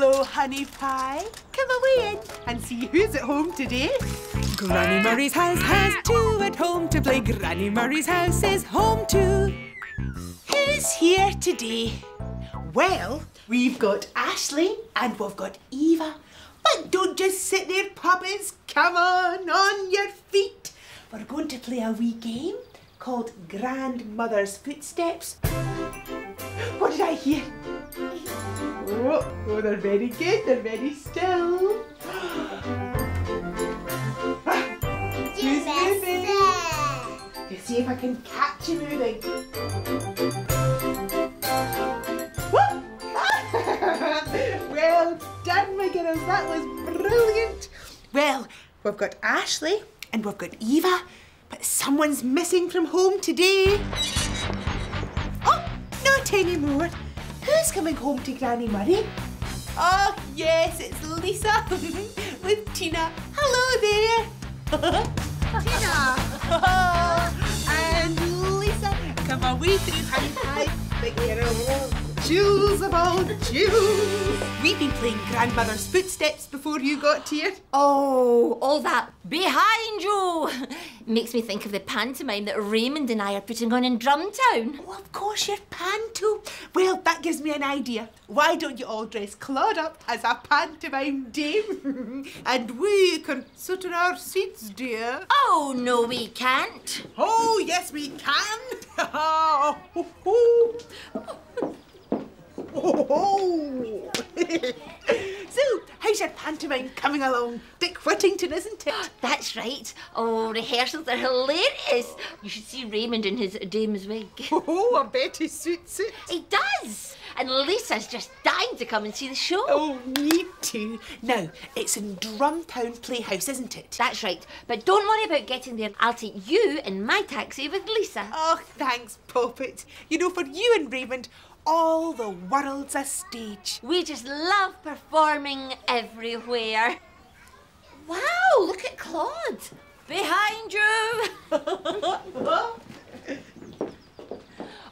Hello, honey pie. Come away in and see who's at home today. Granny Murray's house has two at home to play. Granny Murray's house is home too. Who's here today? Well, we've got Ashley and we've got Eva. But don't just sit there, puppets. Come on, on your feet. We're going to play a wee game called Grandmother's Footsteps. What did I hear? Oh, oh, they're very good. They're very still. Ah, Who's moving? Let's see if I can catch you moving. Well done, my girls. That was brilliant. Well, we've got Ashley and we've got Eva, but someone's missing from home today. Oh, not anymore. Who's coming home to Granny Murray? Oh, yes, it's Lisa with Tina. Hello there. Tina. and Lisa, come away through high five. Big hero. Jewels of all jewels. We've been playing Grandmother's Footsteps before you got here. Oh, all that behind you makes me think of the pantomime that Raymond and I are putting on in Drumtown. Oh, of course, you're panto. Well, that gives me an idea. Why don't you all dress Claude up as a pantomime dame? and we can sit in our seats, dear. Oh, no, we can't. Oh, yes, we can. oh, so, how's your pantomime coming along? Dick Whittington, isn't it? That's right. Oh, rehearsals are hilarious. You should see Raymond in his dame's wig. Oh, I bet he suits it. He does. And Lisa's just dying to come and see the show. Oh, me too. Now, it's in Drumtown Playhouse, isn't it? That's right. But don't worry about getting there. I'll take you in my taxi with Lisa. Oh, thanks, Poppet. You know, for you and Raymond, all the world's a stage. We just love performing everywhere. Wow, look at Claude. Behind you.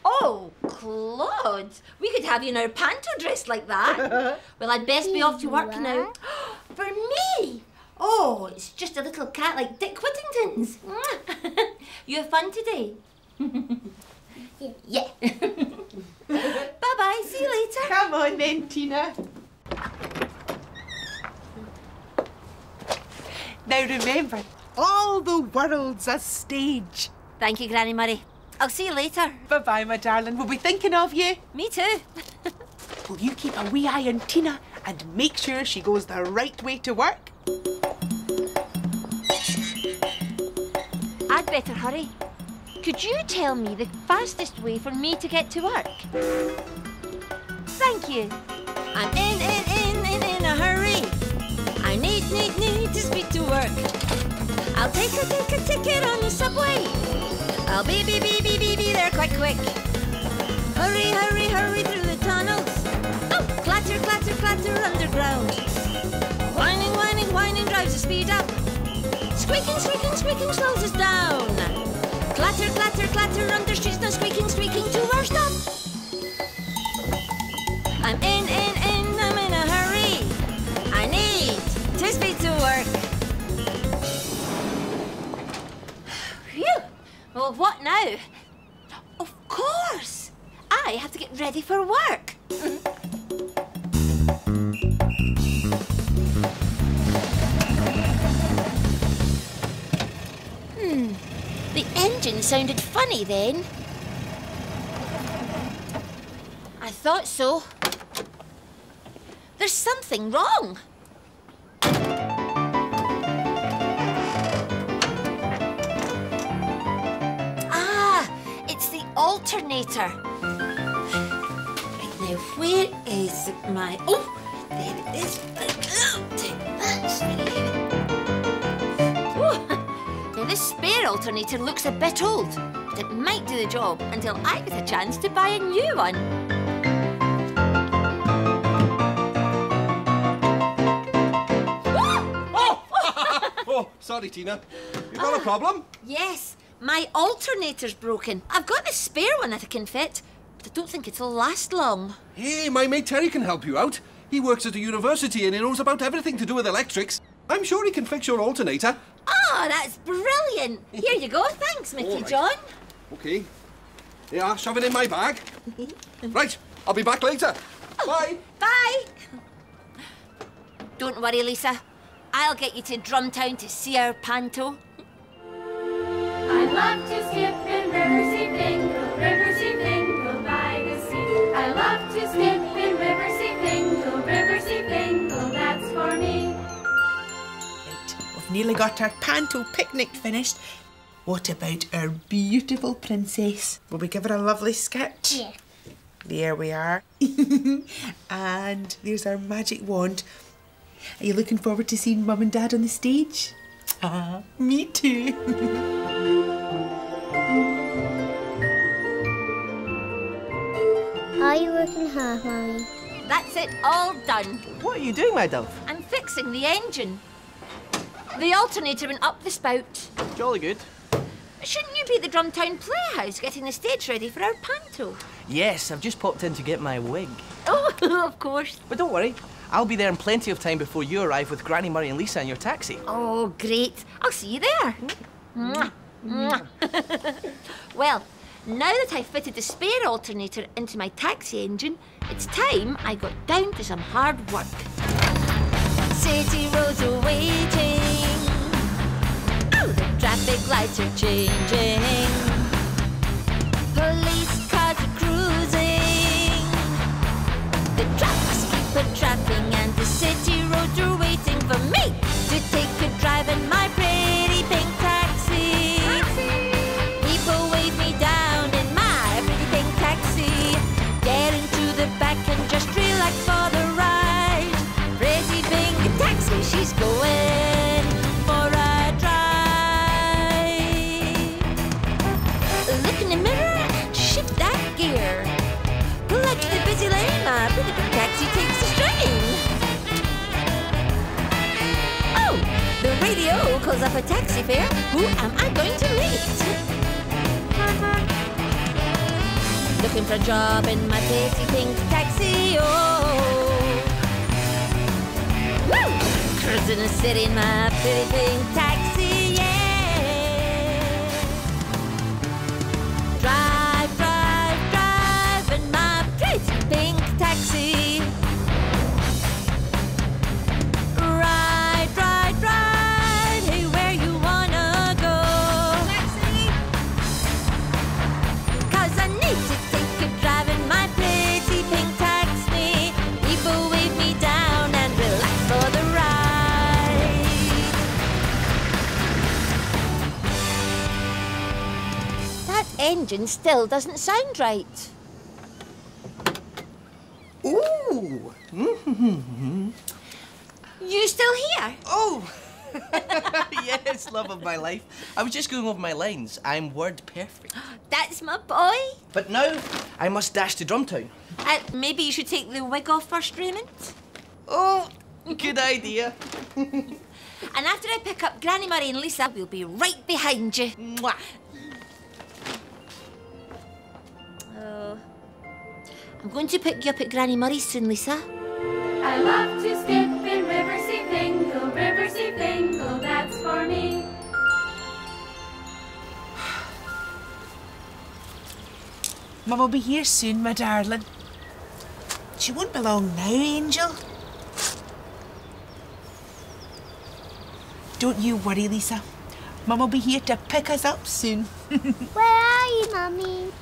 oh, Claude. We could have you in our panto dress like that. well, I'd best be off to work now. For me? Oh, it's just a little cat like Dick Whittington's. you have fun today? yeah. Bye bye. See you later. Come on then, Tina. Now remember, all the world's a stage. Thank you, Granny Murray. I'll see you later. Bye bye, my darling. We'll be thinking of you. Me too. Will you keep a wee eye on Tina and make sure she goes the right way to work? I'd better hurry. Could you tell me the fastest way for me to get to work? Thank you. I'm in, in, in, in, in a hurry. I need, need, need to speed to work. I'll take a, take a ticket on the subway. I'll be, be, be, be, be, be there quite quick. Hurry, hurry, hurry through the tunnels. Oh, clatter, clatter, clatter underground. Whining, whining, whining drives the speed up. Squeaking, squeaking, squeaking slows us down. Clatter, clatter, clatter under streets, now squeaking, squeaking to our stop. I'm in, in, in, I'm in a hurry. I need to speed to work. Phew. Well, what now? Of course. I have to get ready for work. Then. I thought so. There's something wrong. Ah, it's the alternator. Right now, where is my... Oh, there it is. That's Now, this spare alternator looks a bit old, it might do the job until I get a chance to buy a new one. Oh, sorry, Tina. You got a oh, problem? Yes, my alternator's broken. I've got the spare one that I can fit, but I don't think it'll last long. Hey, my mate Terry can help you out. He works at a university and he knows about everything to do with electrics. I'm sure he can fix your alternator. Oh, that's brilliant. Here you go. Thanks, Mickey right. John. Okay. Yeah, shove it in my bag. right, I'll be back later. Oh, bye. Bye. Don't worry, Lisa. I'll get you to Drumtown to see our panto. I love to skip in Riverseafingal, Riversea Fingal by the sea. I love to skip in Riverseafingal, Riversea Fingal, that's for me. Right, we've nearly got our panto picnic finished. What about our beautiful princess? Will we give her a lovely sketch? Yeah. There we are. and there's our magic wand. Are you looking forward to seeing Mum and Dad on the stage? Ah, me too. Are you working hard, Mommy? That's it, all done. What are you doing, my dove? I'm fixing the engine. The alternator went up the spout. Jolly good. Shouldn't you be at the Drumtown Playhouse getting the stage ready for our panto? Yes, I've just popped in to get my wig. Oh, of course. But don't worry, I'll be there in plenty of time before you arrive with Granny Murray and Lisa in your taxi. Oh, great. I'll see you there. Mwah. Mwah. well, now that I've fitted the spare alternator into my taxi engine, it's time I got down to some hard work. City roads are waiting. Traffic lights are changing. Police cars are cruising. The trucks keep a trapping and the city roads are waiting for me calls up a taxi fare. Who am I going to meet? Looking for a job in my pretty pink taxi. Oh, woo! Cruising the city in my pretty pink taxi. Engine still doesn't sound right. Ooh! You still here? Oh! yes, love of my life. I was just going over my lines. I'm word perfect. That's my boy. But now, I must dash to Drumtown. Uh, maybe you should take the wig off first, Raymond. Oh, good idea. And after I pick up Granny Murray and Lisa, we'll be right behind you. Mwah. Oh. I'm going to pick you up at Granny Murray's soon, Lisa. I love to skip in Riverseafingal, Riversea Fingal, that's for me. Mum will be here soon, my darling. She won't be long now, Angel. Don't you worry, Lisa. Mum will be here to pick us up soon. Where are you, Mummy?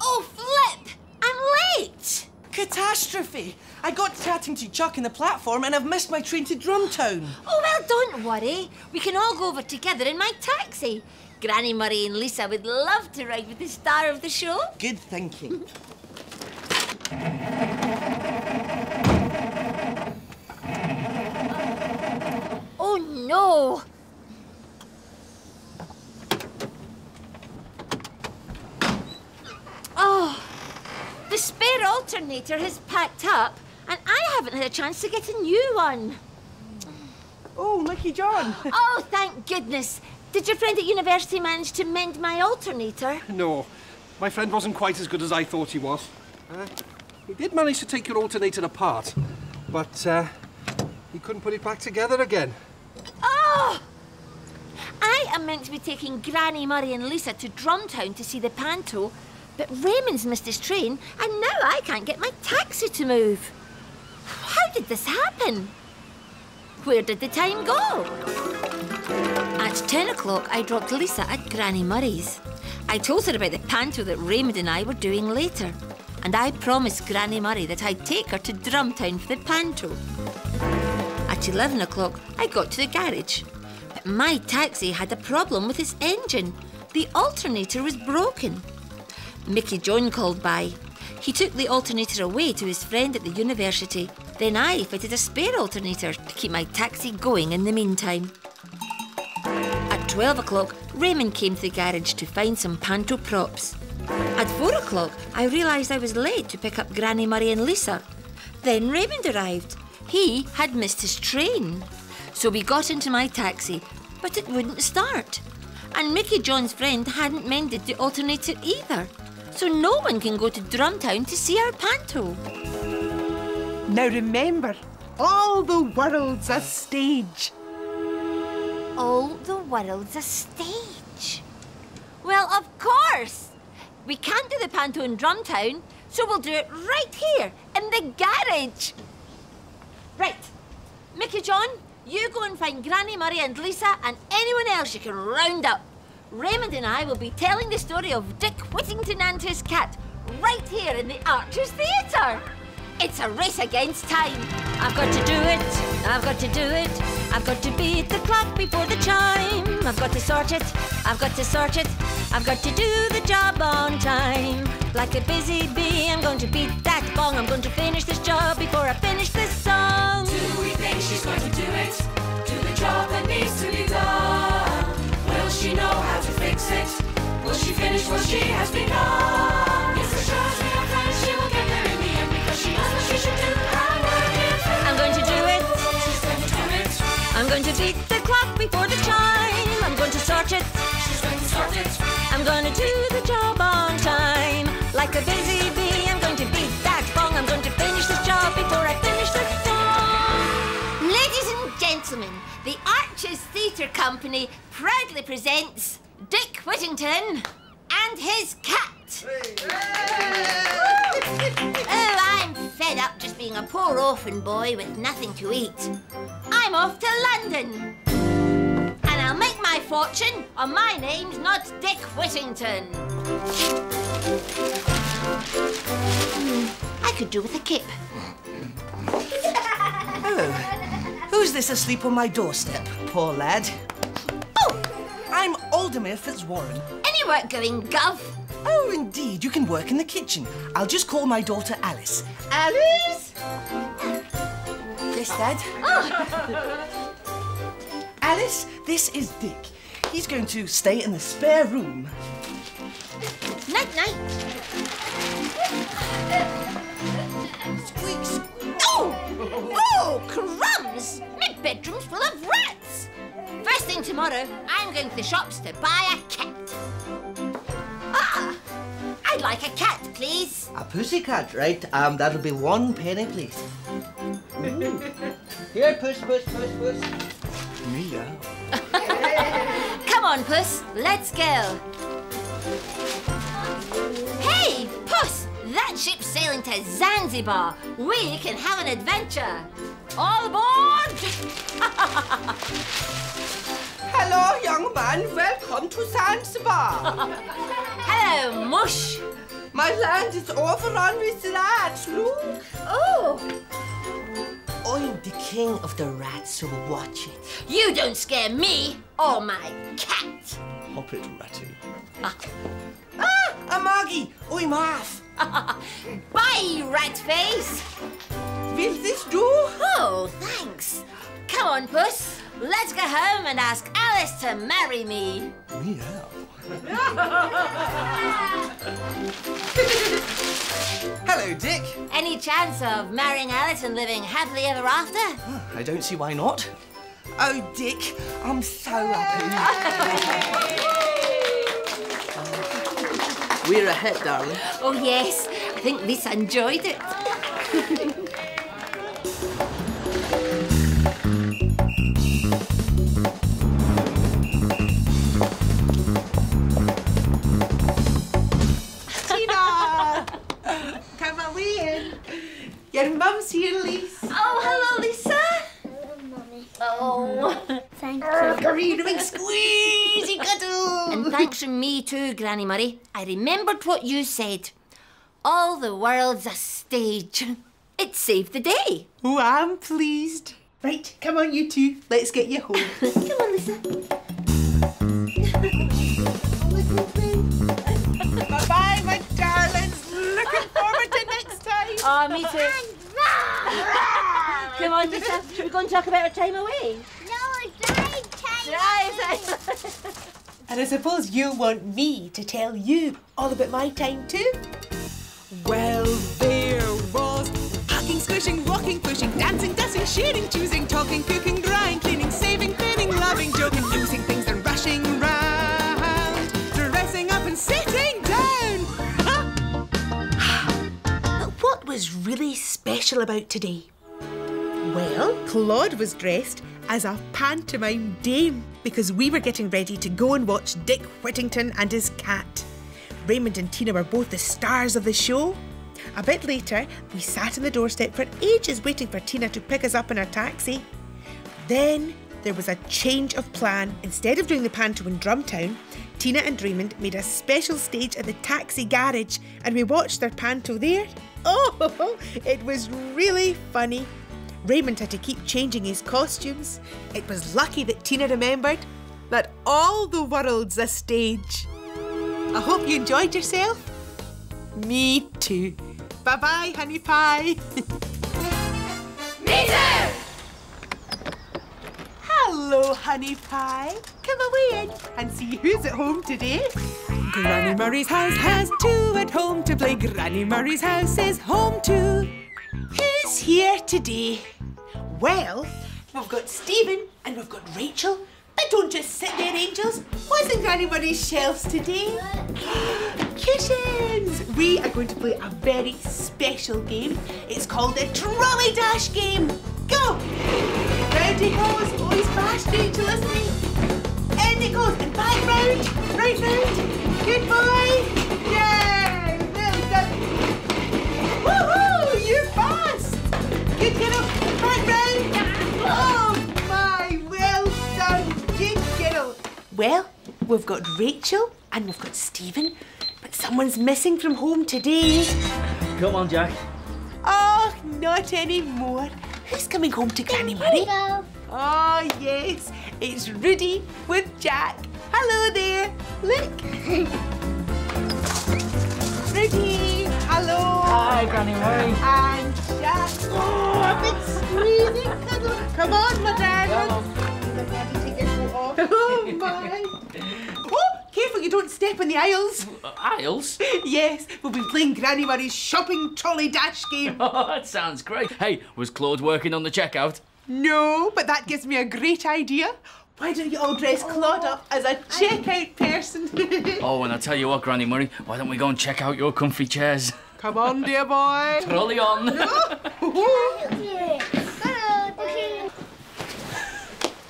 Oh, Flip! I'm late! Catastrophe! I got chatting to Chuck in the platform and I've missed my train to Drumtown. Oh, well, don't worry. We can all go over together in my taxi. Granny Murray and Lisa would love to ride with the star of the show. Good thinking. Oh, no! The spare alternator has packed up, and I haven't had a chance to get a new one. Oh, Mickey John. Oh, thank goodness. Did your friend at university manage to mend my alternator? No, my friend wasn't quite as good as I thought he was. Uh, He did manage to take your alternator apart, but uh, he couldn't put it back together again. Oh! I am meant to be taking Granny, Murray, and Lisa to Drumtown to see the panto, but Raymond's missed his train, and now I can't get my taxi to move. How did this happen? Where did the time go? At 10 o'clock, I dropped Lisa at Granny Murray's. I told her about the panto that Raymond and I were doing later, and I promised Granny Murray that I'd take her to Drumtown for the panto. At 11 o'clock, I got to the garage. But my taxi had a problem with its engine. The alternator was broken. Mickey John called by. He took the alternator away to his friend at the university. Then I fitted a spare alternator to keep my taxi going in the meantime. At 12 o'clock, Raymond came to the garage to find some panto props. At 4 o'clock, I realised I was late to pick up Granny Murray and Lisa. Then Raymond arrived. He had missed his train. So we got into my taxi, but it wouldn't start. And Mickey John's friend hadn't mended the alternator either. So no one can go to Drumtown to see our panto. Now remember, all the world's a stage. All the world's a stage. Well, of course. We can't do the panto in Drumtown, so we'll do it right here in the garage. Right. Mickey John, you go and find Granny Murray and Lisa and anyone else you can round up. Raymond and I will be telling the story of Dick Whittington and his cat right here in the Arches Theatre. It's a race against time. I've got to do it. I've got to do it. I've got to beat the clock before the chime. I've got to sort it. I've got to sort it. I've got to do the job on time. Like a busy bee, I'm going to beat that bong. I'm going to finish this job before I finish this song. Do we think she's going to do it? Do the job that needs to be done? Will she know how to fix it? Will she finish what she has begun? Yes, for sure, as we she will get there in the end because she knows what she should do. Her work is I'm going to do it. She's going to do it. I'm going to beat the clock before the chime. I'm going to sort it. She's going to sort it. I'm going to do the job the Arches Theatre Company proudly presents Dick Whittington and his cat. Oh, I'm fed up just being a poor orphan boy with nothing to eat. I'm off to London. And I'll make my fortune on my name's not Dick Whittington. I could do with a kip. Hello. Who's this asleep on my doorstep, poor lad? Oh, I'm Alderman Fitzwarren. any work going, Gov? Oh, indeed, you can work in the kitchen. I'll just call my daughter Alice. Alice? Yes, Dad? Oh, Alice, this is Dick. He's going to stay in the spare room. night night. Squeak, squeak. Oh! Oh, crumbs! My bedroom's full of rats! First thing tomorrow, I'm going to the shops to buy a cat. Ah! I'd like a cat, please. A pussy cat, right? Um, that'll be one penny, please. Here, puss, puss, puss, puss. Meow. Come on, Puss, let's go. Hey, Puss! That ship's sailing to Zanzibar. We can have an adventure. All aboard! Hello, young man. Welcome to Zanzibar. Hello, Mush. My land is overrun with rats. Look. Oh, I'm the king of the rats, so watch it. you don't scare me or my cat. Hop it, Ratty. Ah, a Maggie. I'm off. Bye, rat face. Will this do? Oh, thanks. Come on, Puss. Let's go home and ask Alice to marry me. Meow. Hello, Dick. Any chance of marrying Alice and living happily ever after? I don't see why not. Oh, Dick, I'm so happy. We're ahead, darling. Oh, yes. I think Lisa enjoyed it. Tina! Come away in. Your mum's here, Lise. Oh, hello, Lisa. Hello, Mummy. Oh. Thank uh, you. Come here, big squeezy cuddle. And thanks from me too, Granny Murray. I remembered what you said. All the world's a stage. It saved the day. Oh, I'm pleased. Right, come on, you two. Let's get you home. Come on, Lisa. bye bye, my darlings. Looking forward to next time. Oh, me too. Come on, Lisa. Should we go and talk about our time away? No, drive time. Right, And I suppose you want me to tell you all about my time too? Well, there was hacking, squishing, walking, pushing, dancing, dusting, shooting, choosing, talking, cooking, drying, cleaning, saving, cleaning, loving, joking, losing things and rushing round, dressing up and sitting down. But what was really special about today? Well, Claude was dressed as a pantomime dame because we were getting ready to go and watch Dick Whittington and his cat. Raymond and Tina were both the stars of the show. A bit later, we sat on the doorstep for ages waiting for Tina to pick us up in her taxi. Then there was a change of plan. Instead of doing the panto in Drumtown, Tina and Raymond made a special stage at the taxi garage and we watched their panto there. Oh, it was really funny. Raymond had to keep changing his costumes. It was lucky that Tina remembered that all the world's a stage. I hope you enjoyed yourself. Me too. Bye bye, honey pie. Me too! Hello, honey pie. Come away in and see who's at home today. Granny Murray's house has two at home to play. Granny Murray's house is home too. Who's here today? Well, we've got Stephen and we've got Rachel. But don't just sit there, angels. What's in Murray's shelves today? Cushions! We are going to play a very special game. It's called the Trolley Dash Game. Go! Round it goes, always fast, Rachel, it? In it goes, and back round, right round. Good boy! Yay! Well done! Woohoo! You're fast! Good girl! Back round! Oh my! Well done! Good girl! Well, we've got Rachel and we've got Stephen, but someone's missing from home today. Come on, Jack. Oh, not anymore. Who's coming home to Granny Murray? Go. Oh, yes, it's Rudy with Jack. Hello there. Look. Rudy, hello. Hi, Granny Murray. And Jack. Oh, a big squeezing cuddle. Come on, my darling. Take your coat off. Oh, my. Oh, careful you don't step in the aisles. Uh, aisles? Yes, we'll be playing Granny Murray's shopping trolley dash game. Oh, that sounds great. Hey, was Claude working on the checkout? No, but that gives me a great idea. Why don't you all dress Claude up as a checkout person? Oh, and I'll tell you what, Granny Murray, why don't we go and check out your comfy chairs? Come on, dear boy. Trolley on.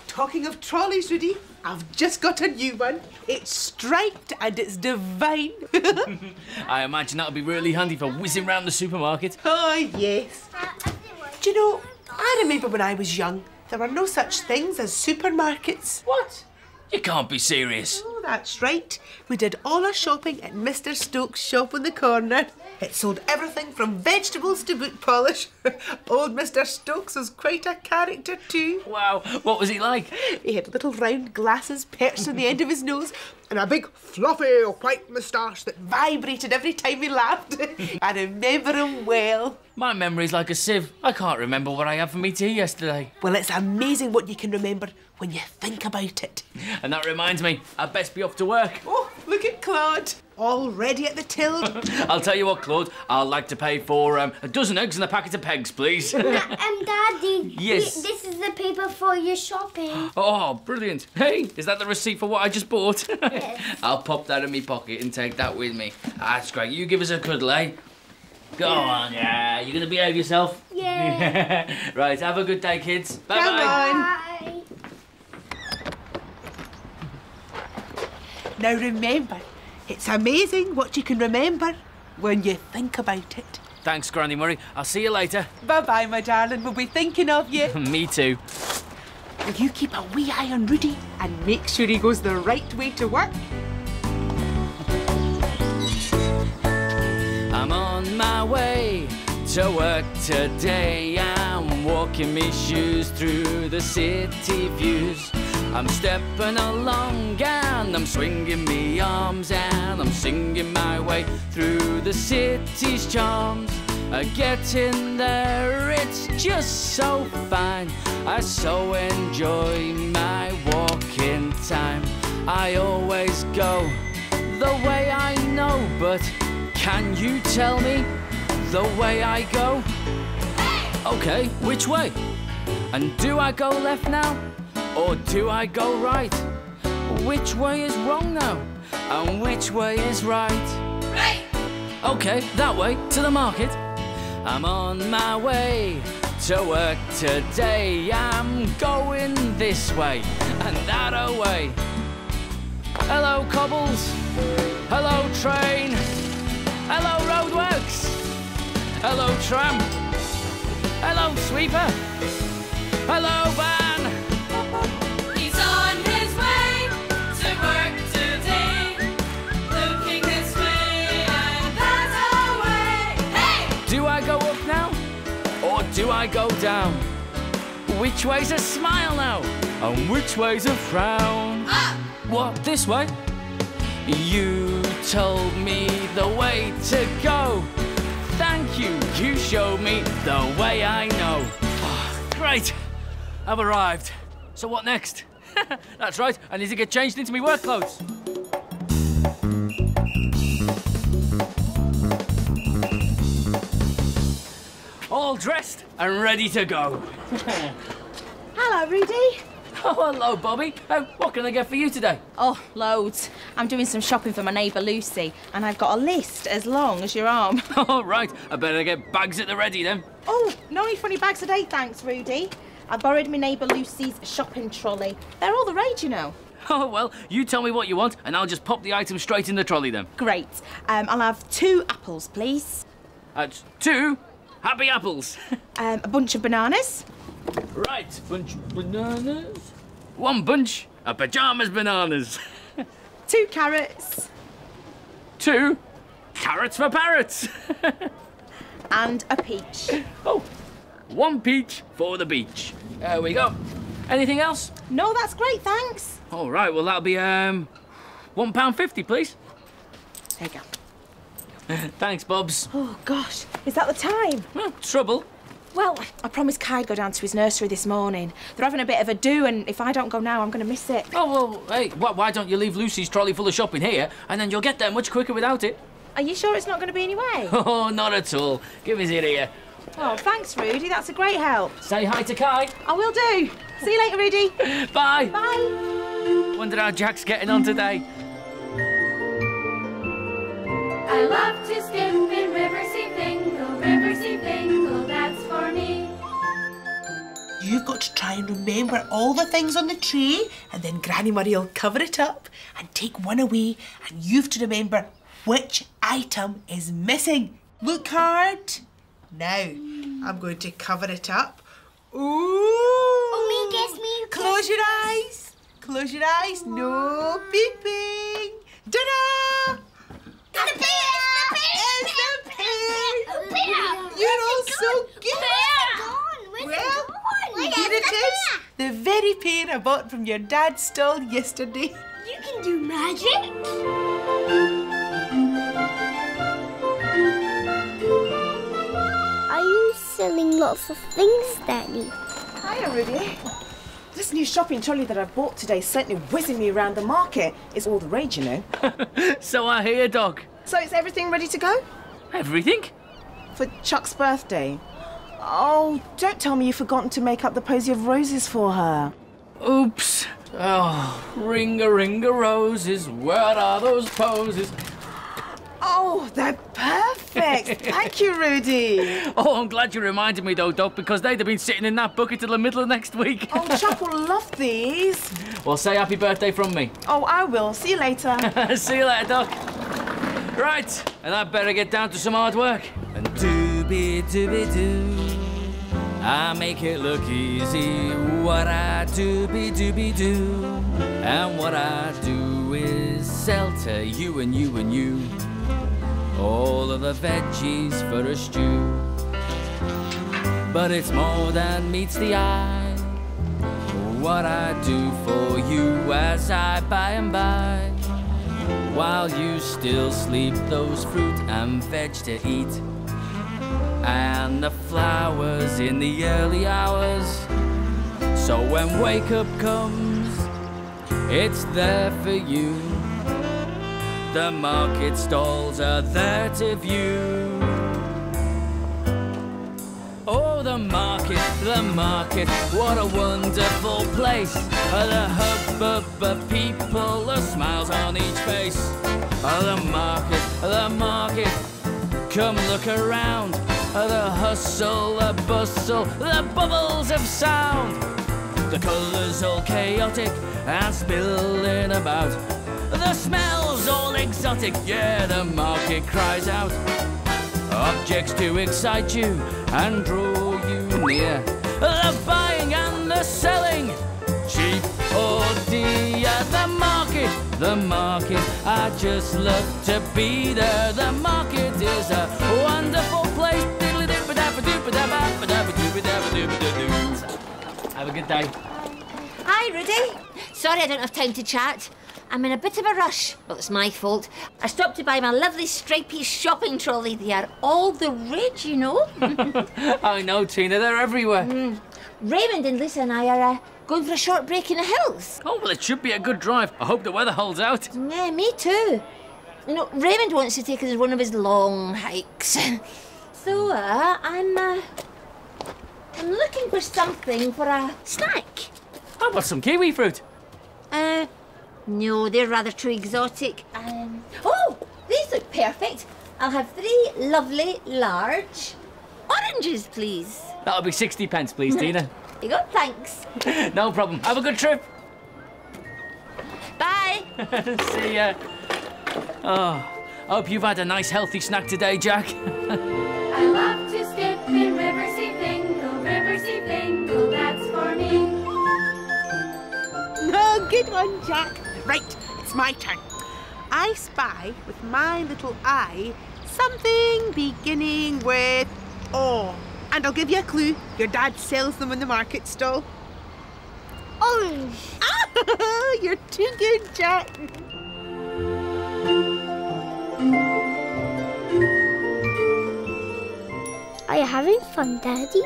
Talking of trolleys, Rudy, I've just got a new one. It's striped and it's divine. I imagine that'll be really handy for whizzing round the supermarket. oh, yes. Do you know, I remember when I was young, there were no such things as supermarkets. What? You can't be serious. Oh, that's right. We did all our shopping at Mr. Stokes' shop on the corner. It sold everything from vegetables to boot polish. Old Mr. Stokes was quite a character too. Wow, what was he like? He had little round glasses perched on the end of his nose and a big fluffy white moustache that vibrated every time he laughed. I remember him well. My memory's like a sieve. I can't remember what I had for me tea yesterday. Well, it's amazing what you can remember when you think about it. And that reminds me, I'd best be off to work. Oh, look at Claude. Already at the till. I'll tell you what, Claude, I'd like to pay for um, a dozen eggs and a packet of pegs, please. Um, Daddy. Yes. y- This is the paper for your shopping. oh, brilliant. Hey, is that the receipt for what I just bought? Yes. I'll pop that in my pocket and take that with me. That's great. You give us a cuddle, eh? Go on, yeah. You're gonna behave yourself? Yeah. right, have a good day, kids. Bye Come bye. Bye. Now remember, it's amazing what you can remember when you think about it. Thanks, Granny Murray. I'll see you later. Bye bye, my darling. We'll be thinking of you. Me too. Will you keep a wee eye on Rudy and make sure he goes the right way to work? I'm on my way to work today. I'm walking me shoes through the city views. I'm stepping along and I'm swinging me arms and I'm singing my way through the city's charms. I get in there, it's just so fine. I so enjoy my walking time. I always go the way I know, but can you tell me the way I go? Okay, which way? And do I go left now? Or do I go right? Which way is wrong now? And which way is right? Right! Okay, that way, to the market. I'm on my way to work today. I'm going this way and that away. Hello, cobbles. Hello, train. Hello, roadworks. Hello, tram. Hello, sweeper. Hello, van. Do I go down? Which way's a smile now? And which way's a frown? Up! What, this way? You told me the way to go. Thank you, you showed me the way I know. Ah, great, I've arrived. So what next? That's right, I need to get changed into my work clothes. All dressed and ready to go. Hello, Rudy. Oh, hello, Bobby. Uh, what can I get for you today? Oh, loads. I'm doing some shopping for my neighbour Lucy, and I've got a list as long as your arm. All right, I better get bags at the ready then. oh, no need for any bags today, thanks, Rudy. I borrowed my neighbour Lucy's shopping trolley. They're all the rage, you know. Oh, well, you tell me what you want, and I'll just pop the item straight in the trolley then. Great. Um, I'll have two apples, please. That's two happy apples. Um, a bunch of bananas. right, bunch of bananas. One bunch of pajamas bananas. Two carrots. Two carrots for parrots. And a peach. oh, one peach for the beach. There we go. Anything else? No, that's great, thanks. All right, well, that'll be, um, one pound fifty, please. There you go. Thanks, Bobs. Oh, gosh. Is that the time? Well, trouble. Well, I promised Kai would go down to his nursery this morning. They're having a bit of a do, and if I don't go now, I'm going to miss it. Oh, well, hey, wh- why don't you leave Lucy's trolley full of shopping here, and then you'll get there much quicker without it? Are you sure it's not going to be any way? Oh, not at all. Give us it here. oh, thanks, Rudy. That's a great help. Say hi to Kai. I will do. See you later, Rudy. Bye. Bye. Wonder how Jack's getting on today. I love to skip in Riverseafingal, Riversea Fingal, that's for me. You've got to try and remember all the things on the tray, and then Granny Murray will cover it up and take one away, and you've to remember which item is missing. Look hard. Now, I'm going to cover it up. Ooh! Oh, me, guess me. Close your eyes. Close your eyes. No peeping. Ta-da! It's the pear! It's the pear! The pear! You're all so good. Gone. Where's Well, it gone? Here it is. The very pear I bought from your dad's stall yesterday. You can do magic. Are you selling lots of things, Daddy? Hiya, Rudy. This new shopping trolley that I bought today is certainly whizzing me around the market. It's all the rage, you know. So I hear, Doc. So is everything ready to go? Everything? For Chuck's birthday? Oh, don't tell me you've forgotten to make up the posy of roses for her. Oops. Oh, ring a ring a roses. What are those poses? Oh, they're perfect. Thank you, Rudy. Oh, I'm glad you reminded me though, Doc, because they'd have been sitting in that bucket till the middle of next week. Oh, Jack will love these. Well, say happy birthday from me. Oh, I will. See you later. See you later, Doc. Right, and I'd better get down to some hard work. And doobie doobie doo. I make it look easy. What I doobie doobie do. And what I do is sell to you and you and you. All of the veggies for a stew. But it's more than meets the eye. What I do for you as I by and by. While you still sleep, those fruit and veg to eat. And the flowers in the early hours. So when wake up comes, it's there for you. The market stalls are there to view. Oh, the market, the market, what a wonderful place. The hubbub of people, the smiles on each face. The market, the market, come look around. The hustle, the bustle, the bubbles of sound. The colours all chaotic and spilling about. The smells all exotic, yeah, the market cries out. Objects to excite you and draw you near. The buying and the selling, cheap or dear. The market, the market, I just love to be there. The market is a wonderful place. Have a good day. Hi, Rudy. Sorry I don't have time to chat. I'm in a bit of a rush. Well, it's my fault. I stopped to buy my lovely stripy shopping trolley. They are all the rage, you know. I know, Tina, they're everywhere. Raymond and Lisa and I are uh, going for a short break in the hills. Oh, well, it should be a good drive. I hope the weather holds out. Yeah, me too. You know, Raymond wants to take us on one of his long hikes. so, uh, I'm, uh, I'm looking for something for a snack. How about some kiwi fruit? Uh, no, they're rather too exotic. Um, oh, these look perfect. I'll have three lovely, large oranges, please. That'll be 60 pence, please, Tina. You go, thanks. No problem. Have a good trip. Bye. See ya. Oh, hope you've had a nice healthy snack today, Jack. I love to skip in Riverseafingal, Riversea Fingal, that's for me. Oh, good one, Jack. Right, it's my turn. I spy with my little eye something beginning with O. And I'll give you a clue. Your dad sells them in the market stall. Orange. Ah, you're too good, Jack. Are you having fun, Daddy?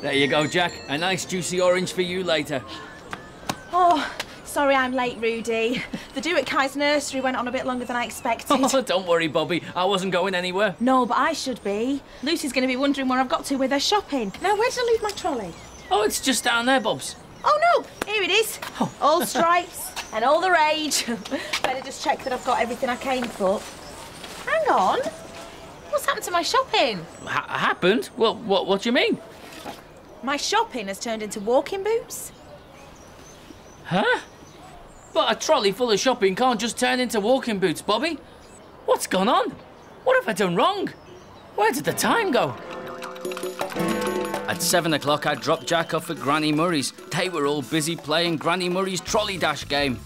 there you go, Jack. A nice juicy orange for you later. Oh, sorry I'm late, Rudy. The do at Kai's nursery went on a bit longer than I expected. Oh, don't worry, Bobby. I wasn't going anywhere. No, but I should be. Lucy's going to be wondering where I've got to with her shopping. Now, where did I leave my trolley? Oh, it's just down there, Bobs. Oh no, here it is. Oh. All stripes and all the rage. Better just check that I've got everything I came for. Hang on. What's happened to my shopping? Ha- happened? Well, what, what do you mean? My shopping has turned into walking boots. Huh? But a trolley full of shopping can't just turn into walking boots, Bobby. What's gone on? What have I done wrong? Where did the time go? At seven o'clock, I dropped Jack off at Granny Murray's. They were all busy playing Granny Murray's trolley dash game.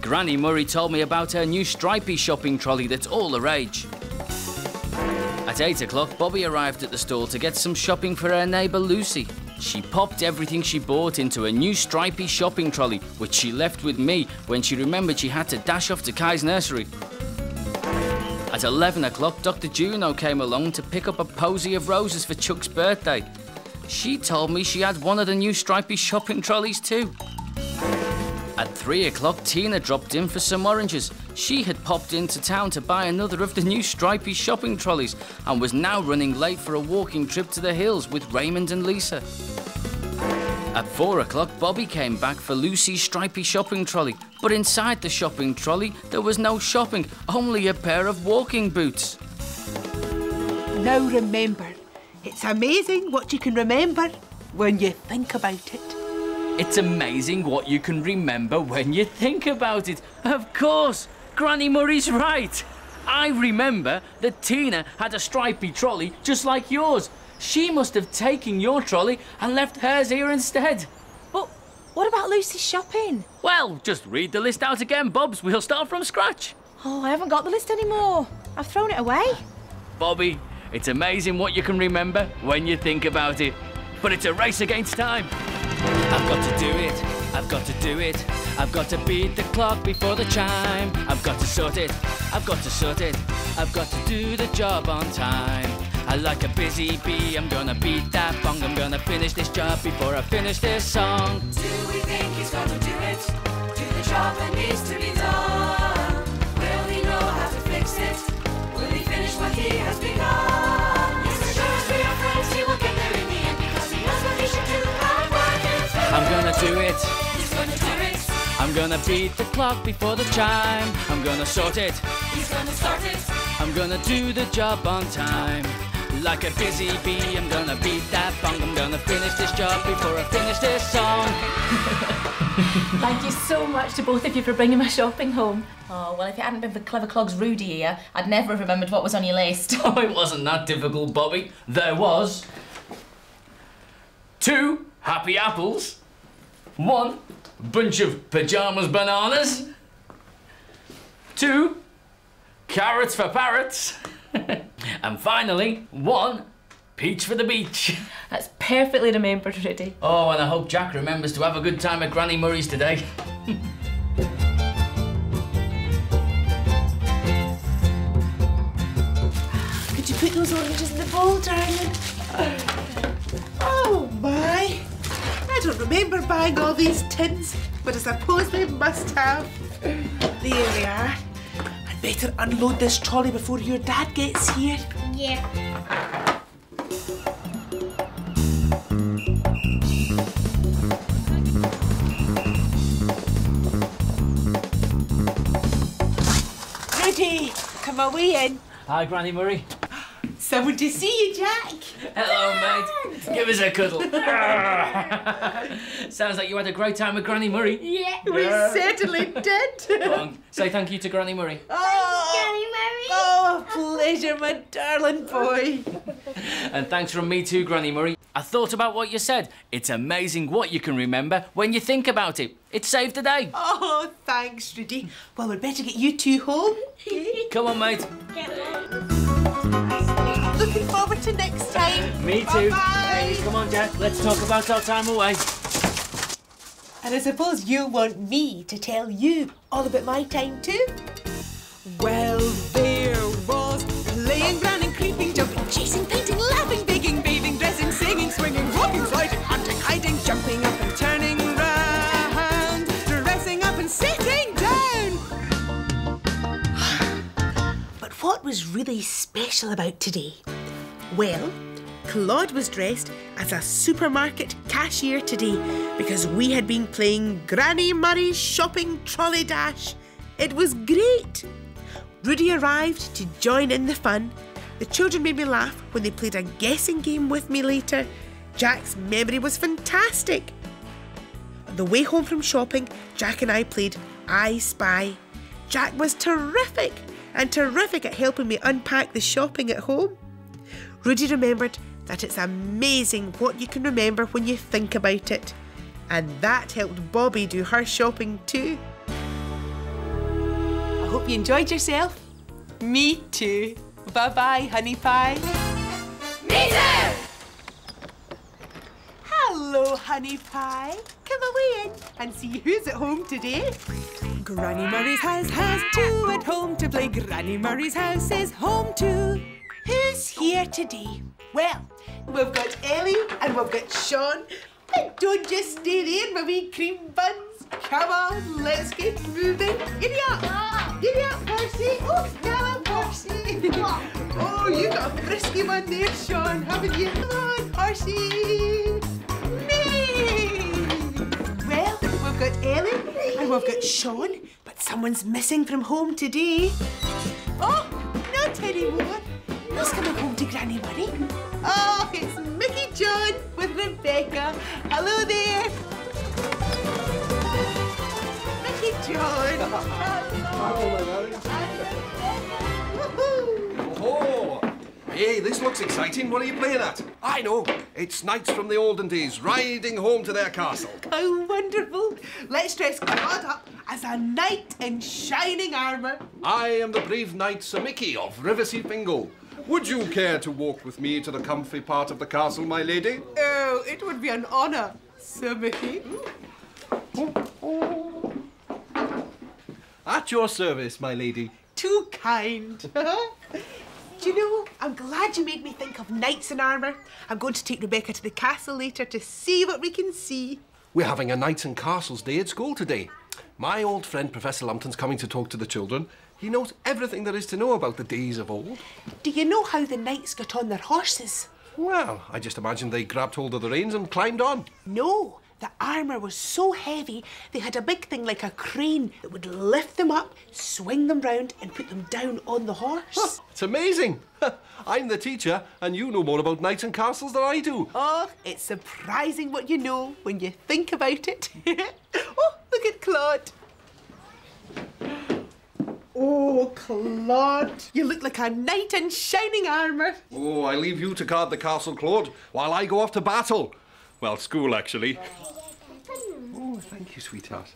Granny Murray told me about her new stripy shopping trolley that's all the rage. At eight o'clock, Bobby arrived at the store to get some shopping for her neighbour Lucy. She popped everything she bought into a new stripy shopping trolley, which she left with me when she remembered she had to dash off to Kai's nursery. At 11 o'clock, Dr. Juno came along to pick up a posy of roses for Chuck's birthday. She told me she had one of the new stripy shopping trolleys too. At 3 o'clock, Tina dropped in for some oranges. She had popped into town to buy another of the new stripy shopping trolleys and was now running late for a walking trip to the hills with Raymond and Lisa. At 4 o'clock, Bobby came back for Lucy's stripy shopping trolley, but inside the shopping trolley, there was no shopping, only a pair of walking boots. Now remember, it's amazing what you can remember when you think about it. It's amazing what you can remember when you think about it. Of course, Granny Murray's right. I remember that Tina had a stripy trolley just like yours. She must have taken your trolley and left hers here instead. But what about Lucy's shopping? Well, just read the list out again, Bobs. We'll start from scratch. Oh, I haven't got the list anymore. I've thrown it away. Bobby, it's amazing what you can remember when you think about it. But it's a race against time. I've got to do it. I've got to do it. I've got to beat the clock before the chime. I've got to sort it. I've got to sort it. I've got to do the job on time. I like a busy bee. I'm gonna beat that bong. I'm gonna finish this job before I finish this song. Do we think he's to do it? Do the job that needs to be done? Will he know how to fix it? Will he finish what he has begun? I'm gonna do it. He's going to do it. I'm gonna beat the clock before the chime. I'm gonna sort it. He's going to start it. I'm gonna do the job on time. Like a busy bee, I'm gonna beat that bong. I'm gonna finish this job before I finish this song. Thank you so much to both of you for bringing my shopping home. Oh, well, if it hadn't been for Clever Clogs Rudy here, I'd never have remembered what was on your list. Oh, it wasn't that difficult, Bobby. There was two happy apples, one bunch of pajamas bananas, two carrots for parrots, and finally one peach for the beach. That's perfectly remembered, Rudy. Oh, and I hope Jack remembers to have a good time at Granny Murray's today. Could you put those oranges in the bowl, darling? Oh my! I don't remember buying all these tins, but I suppose they must have. There they are. I'd better unload this trolley before your dad gets here. Yeah. Rudy, come away in. Hi, Granny Murray. Someone to see you, Jack. Hello, mate. Give us a cuddle. Sounds like you had a great time with Granny Murray. Yeah, we certainly did. Go say thank you to Granny Murray. Oh, Granny Murray! Oh, oh, pleasure, my darling boy. And thanks from me too, Granny Murray. I thought about what you said. It's amazing what you can remember when you think about it. It saved the day. Oh, thanks, Rudy. Well, we'd better get you two home. Come on, mate. Looking forward to next time. Me too. Bye-bye. Hey, come on, Jack. Let's talk about our time away. And I suppose you want me to tell you all about my time too? Well, there was playing, running, creeping, jumping, chasing, painting, laughing, baking, bathing, dressing, singing, swinging, walking, sliding, hunting, hiding, jumping up and turning round, dressing up and sitting down. But what was really special about today? Well, Claude was dressed as a supermarket cashier today because we had been playing Granny Murray's shopping trolley dash. It was great. Rudy arrived to join in the fun. The children made me laugh when they played a guessing game with me later. Jack's memory was fantastic. On the way home from shopping, Jack and I played I Spy. Jack was terrific and terrific at helping me unpack the shopping at home. Rudy remembered that it's amazing what you can remember when you think about it. And that helped Bobby do her shopping too. I hope you enjoyed yourself. Me too. Bye bye, honey pie. Me too! Hello, honey pie. Come away in and see who's at home today. Granny Murray's house has two at home to play. Granny Murray's house is home too. Who's here today? Well, we've got Ellie and we've got Sean. But don't just stay there, my wee cream buns. Come on, let's get moving. Giddy up! Giddy up, Percy! Oh, come on, Percy! oh, you got a frisky one there, Sean, haven't you? Come on, Percy! Me! Well, we've got Ellie and we've got Sean, but someone's missing from home today. Oh, not anymore. Who's coming home to Granny Murray? Oh, it's Mickey John with Rebecca. Hello there. Mickey John. Oh, hey, this looks exciting. What are you playing at? I know. It's knights from the olden days riding home to their castle. How wonderful. Let's dress Claude up as a knight in shining armour. I am the brave knight Sir Mickey of Riverseafingal. Would you care to walk with me to the comfy part of the castle, my lady? Oh, it would be an honour, Sir Mickey. At your service, my lady. Too kind. Do you know, I'm glad you made me think of knights in armour. I'm going to take Rebecca to the castle later to see what we can see. We're having a Knights and Castles Day at school today. My old friend Professor Lumpton's coming to talk to the children. He knows everything there is to know about the days of old. Do you know how the knights got on their horses? Well, I just imagined they grabbed hold of the reins and climbed on. No, the armour was so heavy they had a big thing like a crane that would lift them up, swing them round, and put them down on the horse. It's amazing. I'm the teacher, and you know more about knights and castles than I do. Oh, it's surprising what you know when you think about it. oh, look at Claude. Oh, Claude, you look like a knight in shining armour. Oh, I leave you to guard the castle, Claude, while I go off to battle. Well, school, actually. Oh, thank you, sweetheart.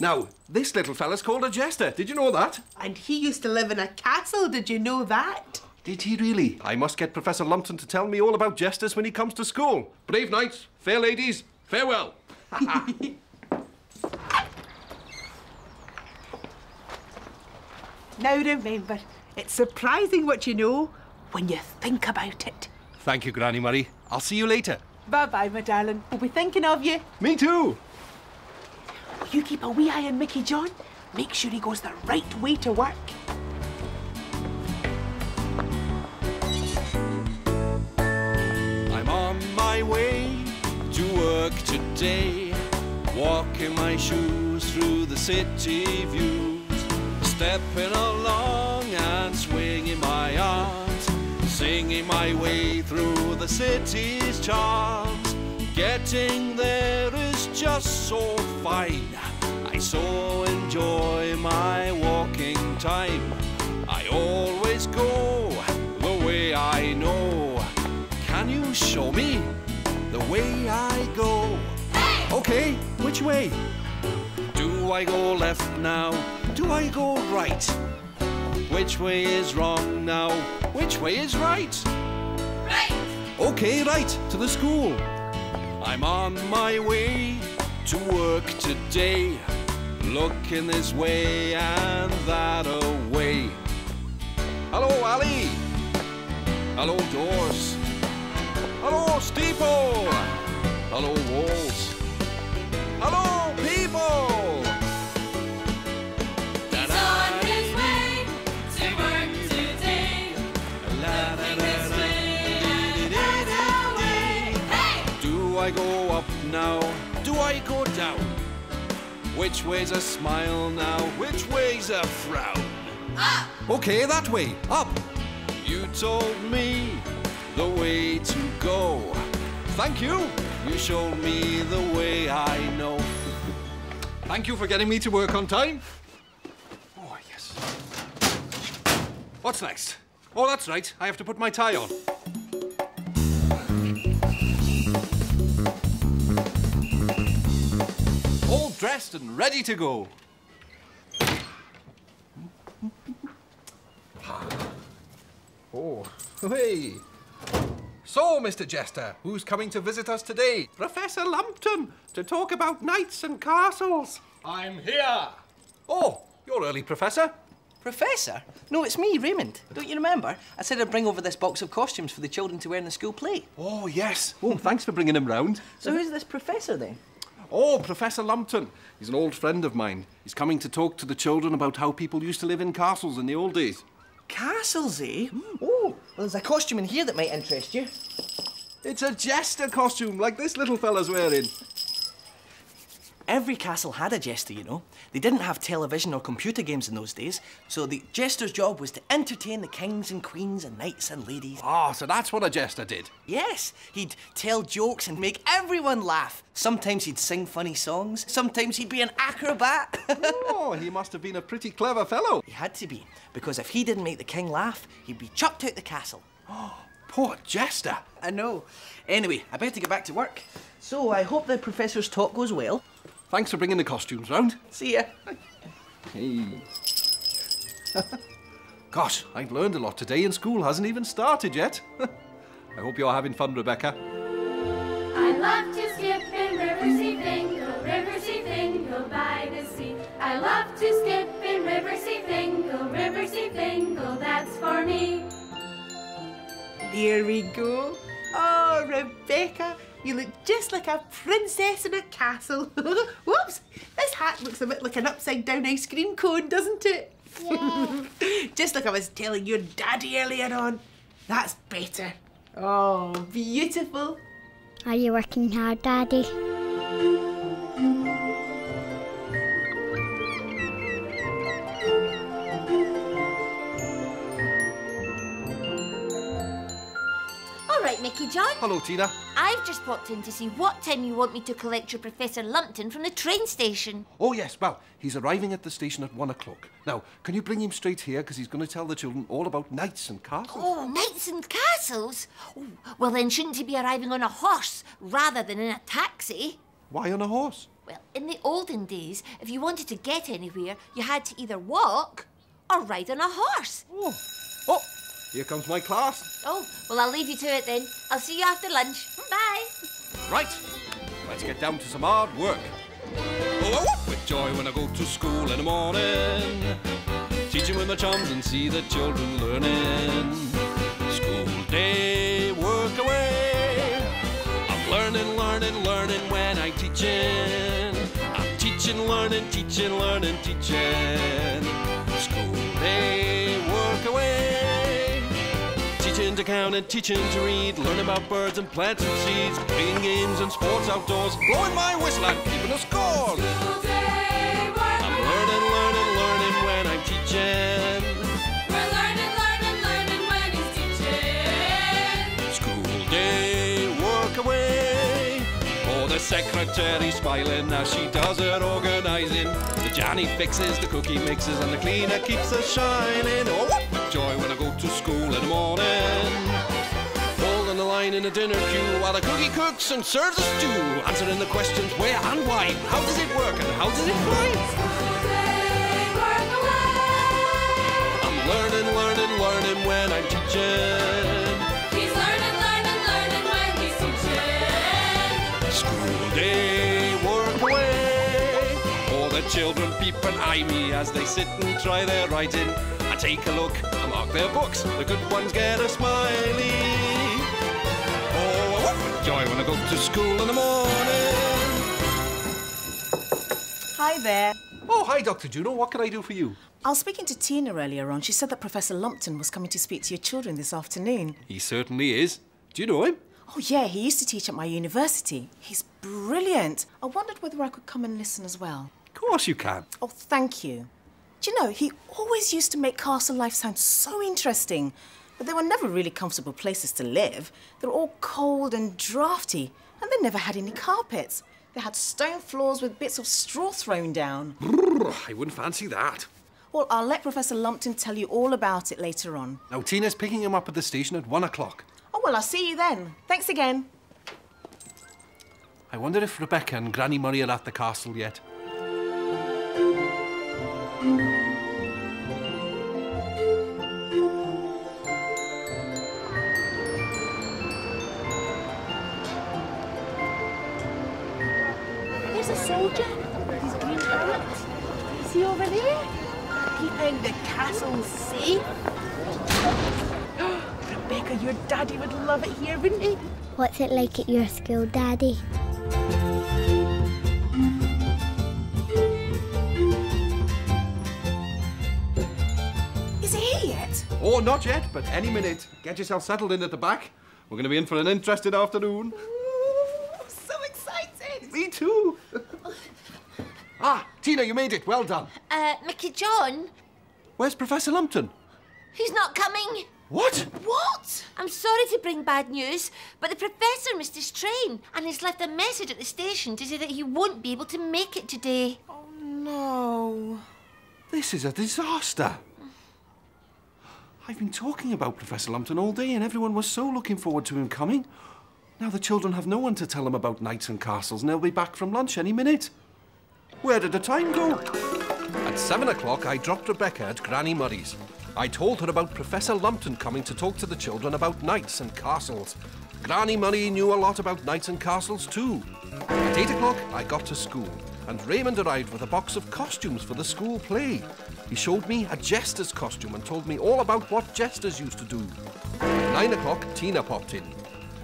Now, this little fella's called a jester. Did you know that? And he used to live in a castle, did you know that? Did he really? I must get Professor Lumpton to tell me all about jesters when he comes to school. Brave knights, fair ladies, farewell. Now remember, it's surprising what you know when you think about it. Thank you, Granny Murray. I'll see you later. Bye bye, my darling. We'll be thinking of you. Me too. Will you keep a wee eye on Mickey John? Make sure he goes the right way to work. I'm on my way to work today, walking my shoes through the city views, stepping along and swinging my arms, singing my way through the city's charms. Getting there is just so fine. I so enjoy my walking time. I always go the way I know. Can you show me the way I go? Hey! Okay, which way? Do I go left now? Do I go right? Which way is wrong now? Which way is right? Right! Okay, right, to the school. I'm on my way to work today. Looking this way and that away. Hello, Ali. Hello, doors. Hello, steeple. Hello, walls. Hello, people. I go up now? Do I go down? Which way's a smile now? Which way's a frown? Up! Okay, that way, up. You told me the way to go. Thank you. You showed me the way I know. Thank you for getting me to work on time. Oh, yes. What's next? Oh, that's right. I have to put my tie on. Dressed and ready to go. Oh, hey. So, Mr. Jester, who's coming to visit us today? Professor Lumpton, to talk about knights and castles. I'm here. Oh, you're early, Professor. Professor? No, it's me, Raymond. Don't you remember? I said I'd bring over this box of costumes for the children to wear in the school play. Oh, yes. Oh, thanks for bringing him round. So who's this professor then? Oh, Professor Lumpton. He's an old friend of mine. He's coming to talk to the children about how people used to live in castles in the old days. Castles, eh? Oh, well, there's a costume in here that might interest you. It's a jester costume like this little fella's wearing. Every castle had a jester, you know. They didn't have television or computer games in those days, so the jester's job was to entertain the kings and queens and knights and ladies. Oh, so that's what a jester did. Yes, he'd tell jokes and make everyone laugh. Sometimes he'd sing funny songs, sometimes he'd be an acrobat. oh, he must have been a pretty clever fellow. He had to be, because if he didn't make the king laugh, he'd be chucked out the castle. Oh, poor jester. I know. Anyway, I better get back to work. So I hope the professor's talk goes well. Thanks for bringing the costumes round. See ya. Hey. Gosh, I've learned a lot today and school hasn't even started yet. I hope you're having fun, Rebecca. I love to skip in Riverseafingal, Riversea Finkel by the sea. I love to skip in Riverseafingal, Riversea Finkel, that's for me. Here we go. Oh, Rebecca, you look just like a princess in a castle. Whoops, this hat looks a bit like an upside down ice cream cone, doesn't it? Yeah. just like I was telling your daddy earlier on. That's better. Oh, beautiful. Are you working hard, Daddy? Mickey John. Hello, Tina. I've just popped in to see what time you want me to collect your Professor Lumpton from the train station. Oh, yes, well, he's arriving at the station at one o'clock. Now, can you bring him straight here? Because he's going to tell the children all about knights and castles. Oh, knights and castles? Oh, well, then shouldn't he be arriving on a horse rather than in a taxi? Why on a horse? Well, in the olden days, if you wanted to get anywhere, you had to either walk or ride on a horse. Oh, oh here comes my class. Oh, well, I'll leave you to it then. I'll see you after lunch. Bye. Right, let's get down to some hard work. Oh, I whoop with joy when I go to school in the morning. Teaching with my chums and see the children learning. School day, work away. I'm learning, learning, learning when I'm teaching. I'm teaching, learning, teaching, learning, teaching. Teaching to count and teaching to read. Learn about birds and plants and seeds. Playing games and sports outdoors. Blowing my whistle and keeping the score. School day, work I'm learning, learning, learning when I'm teaching. We're learning, learning, learning when he's teaching. School day, work away. Oh, the secretary smiling as she does her organising. The Johnny fixes, the cookie mixes, and the cleaner keeps us shining. Oh, joy when I go to school in the morning. Holding the line in the dinner queue while the cookie cooks and serves the stew. Answering the questions where and why. How does it work and how does it fly? School day, work away. I'm learning, learning, learning when I'm teaching. He's learning, learning, learning when he's teaching. School day, work away. All the children peep and eye me as they sit and try their writing. I take a look, I mark their books. The good ones get a smiley. Oh, I whoop with joy when I go to school in the morning. Hi there. Oh, hi, Dr. Juno. What can I do for you? I was speaking to Tina earlier on. She said that Professor Lumpton was coming to speak to your children this afternoon. He certainly is. Do you know him? Oh, yeah, he used to teach at my university. He's brilliant. I wondered whether I could come and listen as well. Of course you can. Oh, thank you. Do you know, he always used to make castle life sound so interesting. But they were never really comfortable places to live. They were all cold and drafty, and they never had any carpets. They had stone floors with bits of straw thrown down. I wouldn't fancy that. Well, I'll let Professor Lumpton tell you all about it later on. Now, Tina's picking him up at the station at one o'clock. Oh, well, I'll see you then. Thanks again. I wonder if Rebecca and Granny Murray are at the castle yet. Castle safe. Rebecca, your daddy would love it here, wouldn't he? What's it like at your school, Daddy? Is he here yet? Oh, not yet, but any minute. Get yourself settled in at the back. We're going to be in for an interesting afternoon. Ooh, I'm so excited. Me too. Ah, Tina, you made it. Well done. Uh, Mickey John, Where's Professor Lumpton? he's not coming. What? What? I'm sorry to bring bad news, but the professor missed his train and he's left a message at the station to say that he won't be able to make it today. Oh, no. This is a disaster. I've been talking about Professor Lumpton all day and everyone was so looking forward to him coming. Now the children have no one to tell them about knights and castles and they'll be back from lunch any minute. Where did the time go? At seven o'clock, I dropped Rebecca at Granny Murray's. I told her about Professor Lumpton coming to talk to the children about knights and castles. Granny Murray knew a lot about knights and castles too. At eight o'clock, I got to school, and Raymond arrived with a box of costumes for the school play. He showed me a jester's costume and told me all about what jesters used to do. At nine o'clock, Tina popped in.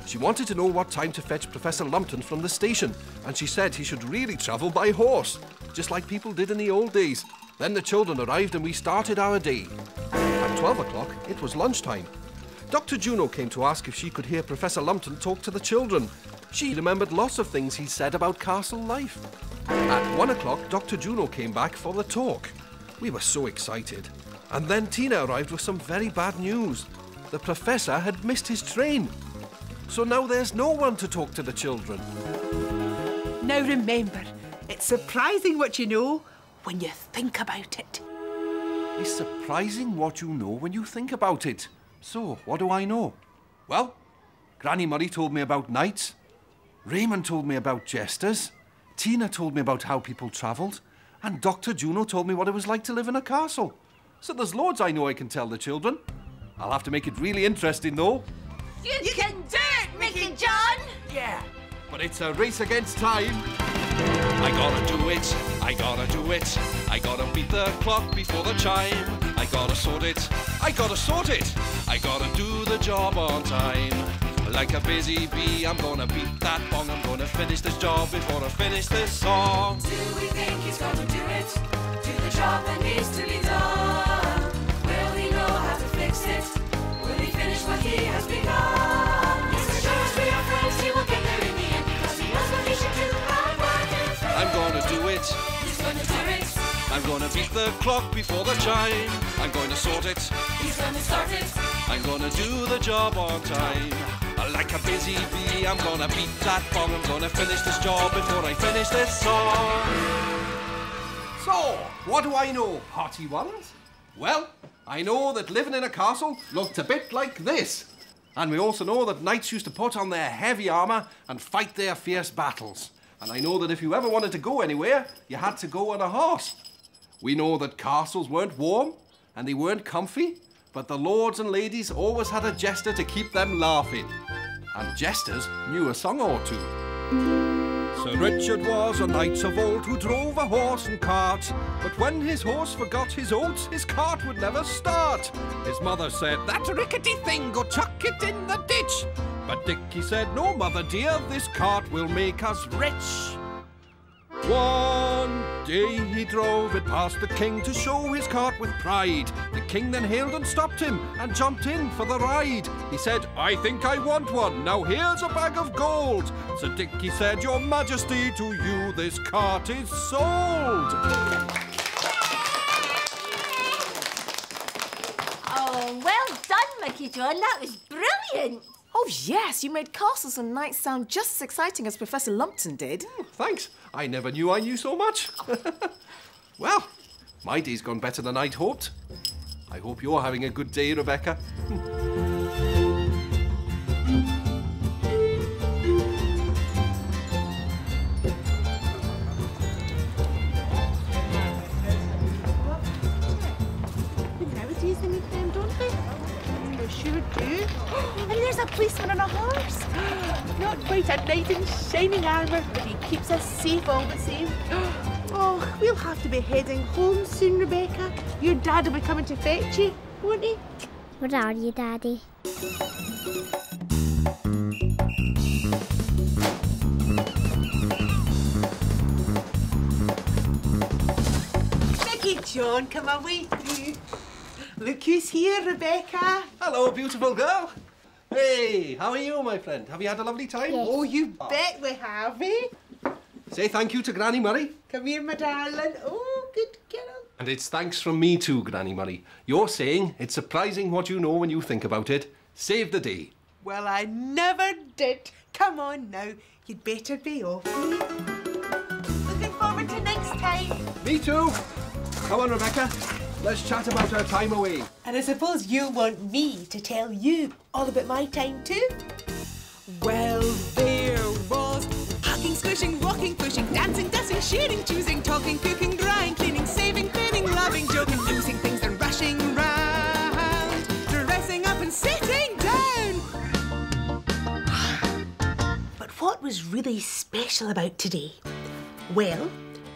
She wanted to know what time to fetch Professor Lumpton from the station, and she said he should really travel by horse, just like people did in the old days. Then the children arrived and we started our day. At 12 o'clock, it was lunchtime. Dr. Juno came to ask if she could hear Professor Lumpton talk to the children. She remembered lots of things he said about castle life. At 1 o'clock, Dr. Juno came back for the talk. We were so excited. And then Tina arrived with some very bad news. The professor had missed his train. So now there's no one to talk to the children. Now remember, it's surprising what you know when you think about it. It's surprising what you know when you think about it. So, what do I know? Well, Granny Murray told me about knights. Raymond told me about jesters. Tina told me about how people travelled. And Dr. Juno told me what it was like to live in a castle. So there's loads I know I can tell the children. I'll have to make it really interesting, though. You, can do it, Mickey John! Yeah. But it's a race against time. I gotta do it, I gotta do it. I gotta beat the clock before the chime. I gotta sort it, I gotta sort it. I gotta do the job on time. Like a busy bee, I'm gonna beat that bong. I'm gonna finish this job before I finish this song. Do we think he's to do it? Do the job that needs to be done? Will he know how to fix it? I'm gonna do it. He's going to do it. I'm gonna beat the clock before the chime. I'm going to sort it. He's going to start it. I'm gonna do the job on time. Like a busy bee, I'm gonna beat that bong. I'm gonna finish this job before I finish this song. So, what do I know, hearty ones? Well, I know that living in a castle looked a bit like this. And we also know that knights used to put on their heavy armour and fight their fierce battles. And I know that if you ever wanted to go anywhere, you had to go on a horse. We know that castles weren't warm and they weren't comfy, but the lords and ladies always had a jester to keep them laughing. And jesters knew a song or two. Sir Richard was a knight of old who drove a horse and cart. But when his horse forgot his oats, his cart would never start. His mother said, That rickety thing, go chuck it in the ditch. But Dickie said, No, mother dear, this cart will make us rich. One day he drove it past the king to show his cart with pride. The king then hailed and stopped him and jumped in for the ride. He said, I think I want one, now here's a bag of gold. So Dickie said, Your Majesty, to you this cart is sold. Oh, well done, Mickey John. That was brilliant. Oh, yes, you made castles and knights sound just as exciting as Professor Lumpton did. Hmm, thanks. I never knew I knew so much. well, my day's gone better than I'd hoped. I hope you're having a good day, Rebecca. there's a policeman on a horse. Not quite a knight in shining armour, but he keeps us safe all the same. Oh, we'll have to be heading home soon, Rebecca. Your dad will be coming to fetch you, won't he? Where are you, Daddy? Mickey John, come away through. Look who's here, Rebecca. Hello, beautiful girl. Hey, how are you, my friend? Have you had a lovely time? Oh, you bet we have, eh? Say thank you to Granny Murray. Come here, my darling. Oh, good girl. And it's thanks from me too, Granny Murray. You're saying it's surprising what you know when you think about it. Save the day. Well, I never did. Come on now. You'd better be off. Looking forward to next time. Me too. Come on, Rebecca. Let's chat about our time away. And I suppose you want me to tell you all about my time too? Well, there was hugging, squishing, rocking, pushing, dancing, dusting, shooting, choosing, talking, cooking, drying, cleaning, saving, cleaning, loving, joking, losing things and rushing round, dressing up and sitting down. But what was really special about today? Well,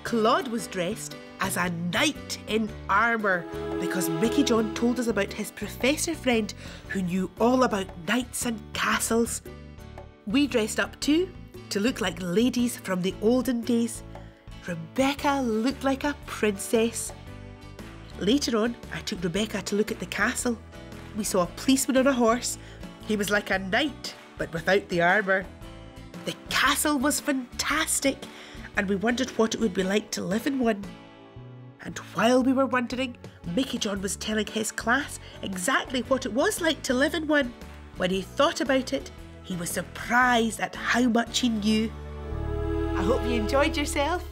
Claude was dressed as a knight in armour because Mickey John told us about his professor friend who knew all about knights and castles. We dressed up too to look like ladies from the olden days. Rebecca looked like a princess. Later on, I took Rebecca to look at the castle. We saw a policeman on a horse. He was like a knight, but without the armour. The castle was fantastic, and we wondered what it would be like to live in one. And while we were wondering, Mickey John was telling his class exactly what it was like to live in one. When he thought about it, he was surprised at how much he knew. I hope you enjoyed yourself.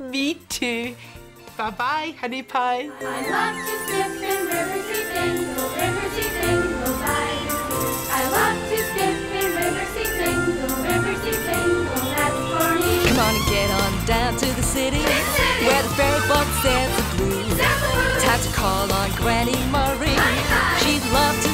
Me too. Bye bye, honey pie. to the city, city. where the fairy boat dance the blue. Time to call on Granny Murray. She'd love to.